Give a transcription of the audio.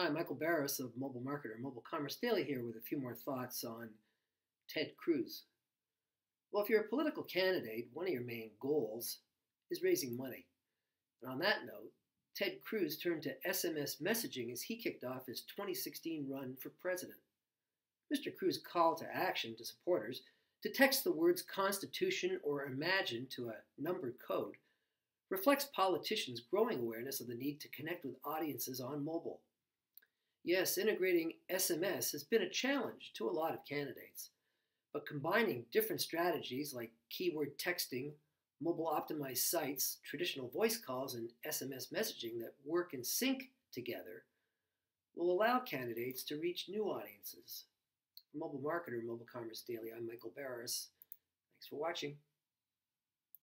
Hi, Michael Barris of Mobile Marketer, Mobile Commerce Daily here with a few more thoughts on Ted Cruz. Well, if you're a political candidate, one of your main goals is raising money. And on that note, Ted Cruz turned to SMS messaging as he kicked off his 2016 run for president. Mr. Cruz's call to action to supporters to text the words Constitution or Imagine to a numbered code reflects politicians' growing awareness of the need to connect with audiences on mobile. Yes, integrating SMS has been a challenge to a lot of candidates, but combining different strategies like keyword texting, mobile optimized sites, traditional voice calls, and SMS messaging that work in sync together will allow candidates to reach new audiences. For Mobile Marketer, Mobile Commerce Daily, I'm Michael Barris. Thanks for watching.